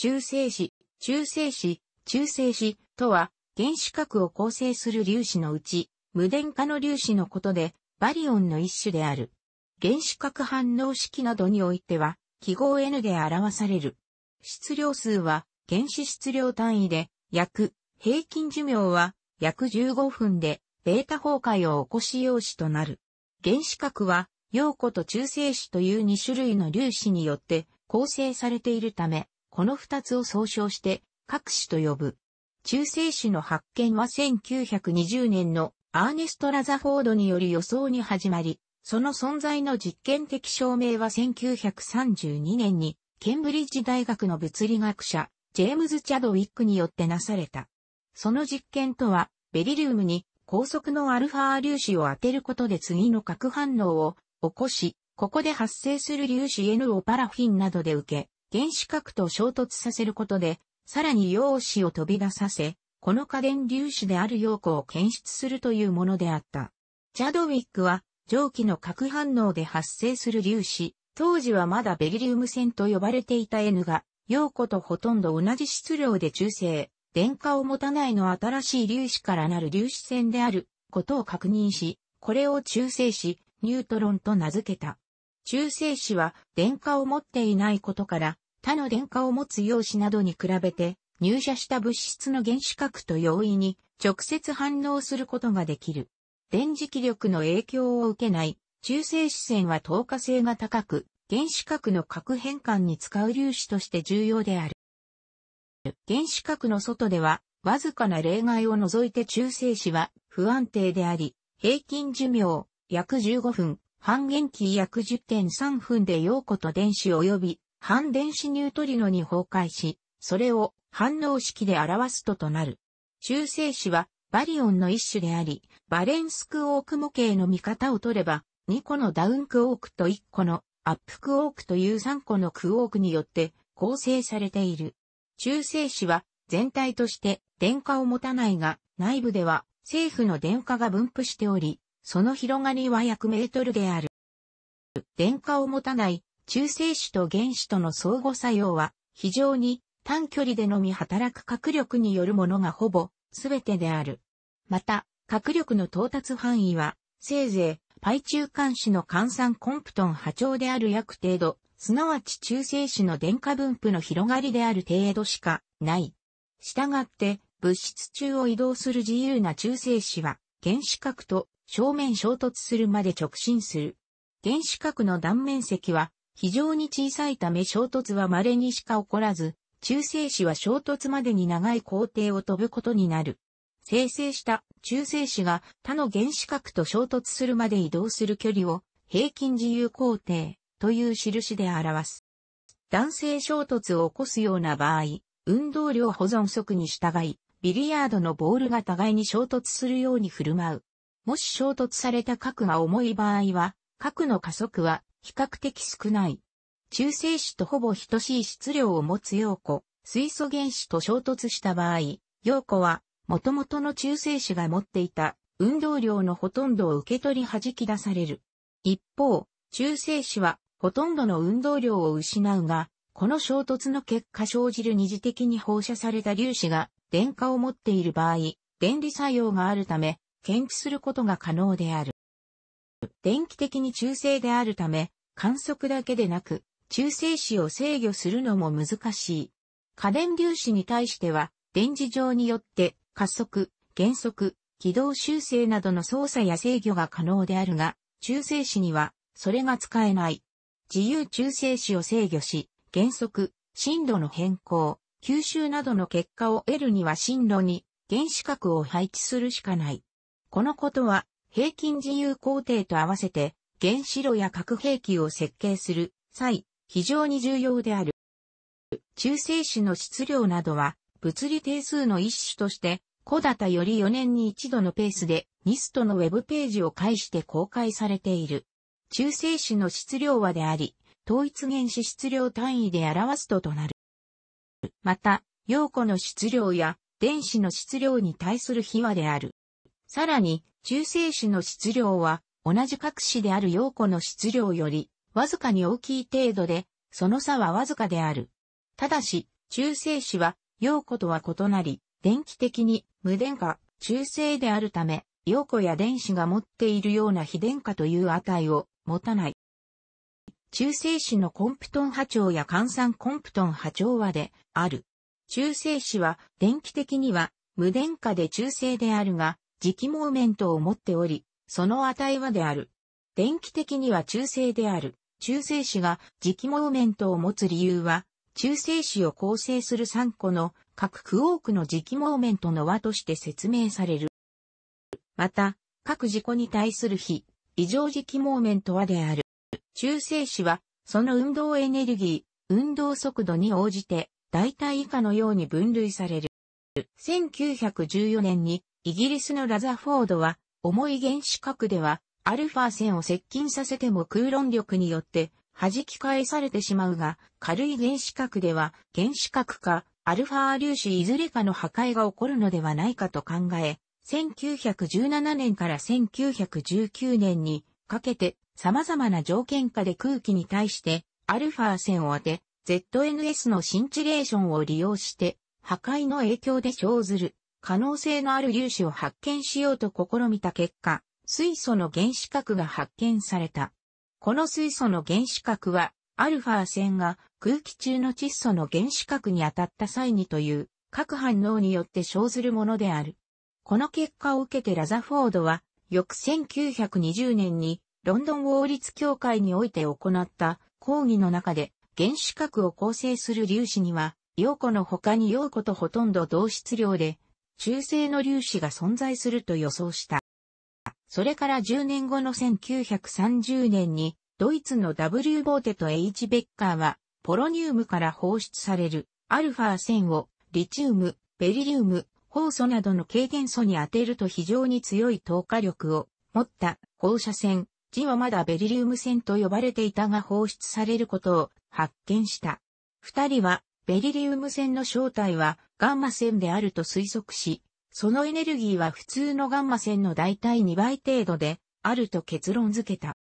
中性子、中性子、中性子とは原子核を構成する粒子のうち無電化の粒子のことでバリオンの一種である。原子核反応式などにおいては記号 N で表される。質量数は原子質量単位で約平均寿命は約15分でベータ崩壊を起こし陽子となる。原子核は陽子と中性子という2種類の粒子によって構成されているため、この2つを総称して各子と呼ぶ。中性子の発見は1920年のアーネスト・ラザフォードによる予想に始まり、その存在の実験的証明は1932年にケンブリッジ大学の物理学者、ジェームズ・チャドウィックによってなされた。その実験とは、ベリリウムに高速のアルファ粒子を当てることで次の核反応を起こし、ここで発生する粒子 N をパラフィンなどで受け、原子核と衝突させることで、さらに陽子を飛び出させ、この可電粒子である陽子を検出するというものであった。チャドウィックは、蒸気の核反応で発生する粒子、当時はまだベリリウム線と呼ばれていた N が、陽子とほとんど同じ質量で中性、電荷を持たないの新しい粒子からなる粒子線であることを確認し、これを中性子、ニュートロンと名付けた。中性子は電荷を持っていないことから、他の電荷を持つ陽子などに比べて、入射した物質の原子核と容易に直接反応することができる。電磁気力の影響を受けない中性子線は透過性が高く、原子核の核変換に使う粒子として重要である。原子核の外では、わずかな例外を除いて中性子は不安定であり、平均寿命約15分、半減期約10.3分で陽子と電子及び反電子ニュートリノに崩壊し、それを反応式で表すととなる。中性子はバリオンの一種であり、バレンスクオーク模型の見方を取れば、2個のダウンクオークと1個のアップクオークという3個のクオークによって構成されている。中性子は全体として電荷を持たないが、内部では政府の電荷が分布しており、その広がりは約メートルである。電荷を持たない中性子と原子との相互作用は非常に短距離でのみ働く核力によるものがほぼ全てである。また、核力の到達範囲は、せいぜい、パイ中間子の換算コンプトン波長である約程度、すなわち中性子の電荷分布の広がりである程度しかない。したがって、物質中を移動する自由な中性子は、原子核と正面衝突するまで直進する。原子核の断面積は非常に小さいため衝突は稀にしか起こらず、中性子は衝突までに長い工程を飛ぶことになる。生成した中性子が他の原子核と衝突するまで移動する距離を平均自由工程という印で表す。男性衝突を起こすような場合、運動量保存則に従い、ビリヤードのボールが互いに衝突するように振る舞う。もし衝突された核が重い場合は、核の加速は比較的少ない。中性子とほぼ等しい質量を持つ陽子、水素原子と衝突した場合、陽子は元々の中性子が持っていた運動量のほとんどを受け取り弾き出される。一方、中性子はほとんどの運動量を失うが、この衝突の結果生じる二次的に放射された粒子が電荷を持っている場合、電離作用があるため、検知することが可能である。電気的に中性であるため、観測だけでなく、中性子を制御するのも難しい。家電粒子に対しては、電磁場によって加速、減速、軌道修正などの操作や制御が可能であるが、中性子にはそれが使えない。自由中性子を制御し、減速、進路の変更、吸収などの結果を得るには進路に原子核を配置するしかない。このことは平均自由工程と合わせて原子炉や核兵器を設計する際、非常に重要である。中性子の質量などは物理定数の一種として小型より4年に一度のペースでニストのウェブページを介して公開されている。中性子の質量和であり、統一原子質量単位で表すととなる。また、陽子の質量や電子の質量に対する比和である。さらに、中性子の質量は同じ核子である陽子の質量よりわずかに大きい程度で、その差はわずかである。ただし、中性子は陽子とは異なり、電気的に無電荷、中性であるため、陽子や電子が持っているような非電荷という値を持たない。中性子のコンプトン波長や換算コンプトン波長和である。中性子は電気的には無電荷で中性であるが、磁気モーメントを持っており、その値はである。電気的には中性である。中性子が磁気モーメントを持つ理由は、中性子を構成する3個の各クォークの磁気モーメントの和として説明される。また、各自己に対する非、異常磁気モーメントはである。中性子は、その運動エネルギー、運動速度に応じて、大体以下のように分類される。1914年に、イギリスのラザフォードは、重い原子核では、アルファ線を接近させても空論力によって弾き返されてしまうが、軽い原子核では原子核かアルファ粒子いずれかの破壊が起こるのではないかと考え、1917年から1919年にかけて様々な条件下で空気に対してアルファ線を当て、ZNS のシンチレーションを利用して破壊の影響で生ずる。可能性のある粒子を発見しようと試みた結果、水素の原子核が発見された。この水素の原子核は、アルファ線が空気中の窒素の原子核に当たった際にという核反応によって生ずるものである。この結果を受けてラザフォードは、翌1920年にロンドン王立協会において行った講義の中で原子核を構成する粒子には、陽子の他に陽子とほとんど同質量で中性の粒子が存在すると予想した。それから10年後の1930年に、ドイツの W ボーテと H ベッカーは、ポロニウムから放出される、アルファ線を、リチウム、ベリリウム、酵素などの軽元素に当てると非常に強い透過力を持った放射線、G はまだベリリウム線と呼ばれていたが放出されることを発見した。二人は、ベリリウム線の正体はガンマ線であると推測し、そのエネルギーは普通のガンマ線の大体2倍程度であると結論付けた。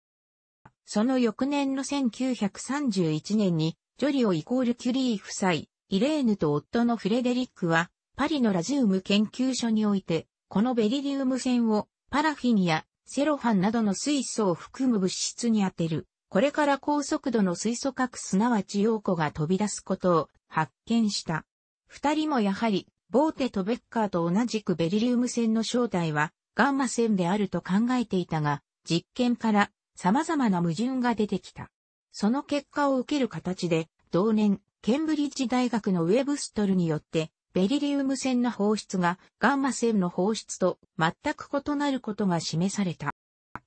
その翌年の1931年に、ジョリオイコールキュリー夫妻、イレーヌと夫のフレデリックは、パリのラジウム研究所において、このベリリウム線をパラフィンやセロファンなどの水素を含む物質に当てる。これから高速度の水素核すなわち陽子が飛び出すことを発見した。二人もやはりボーテとベッカーと同じくベリリウム線の正体はガンマ線であると考えていたが、実験から様々な矛盾が出てきた。その結果を受ける形で、同年、ケンブリッジ大学のウェブストルによって、ベリリウム線の放出がガンマ線の放出と全く異なることが示された。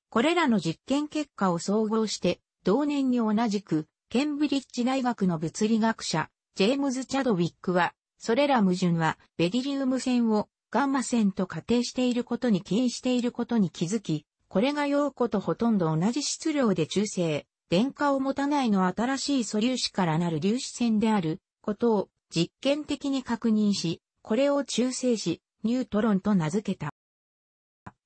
これらの実験結果を総合して、同年に同じく、ケンブリッジ大学の物理学者、ジェームズ・チャドウィックは、それら矛盾はベリリウム線をガンマ線と仮定していることに起因していることに気づき、これが陽子とほとんど同じ質量で中性、電荷を持たないの新しい素粒子からなる粒子線であることを実験的に確認し、これを中性子、ニュートロンと名付けた。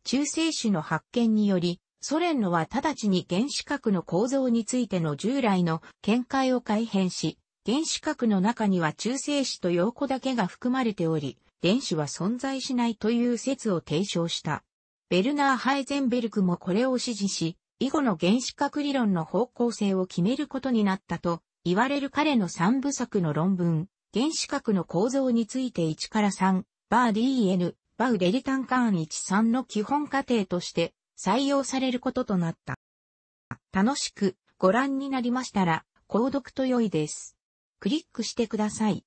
中性子の発見により、ソ連のは直ちに原子核の構造についての従来の見解を改変し、原子核の中には中性子と陽子だけが含まれており、電子は存在しないという説を提唱した。ベルナー・ハイゼンベルクもこれを支持し、以後の原子核理論の方向性を決めることになったと言われる彼の三部作の論文、原子核の構造について1から3、バー DN、バウレリタンカーン13の基本過程として採用されることとなった。楽しくご覧になりましたら、購読と良いです。クリックしてください。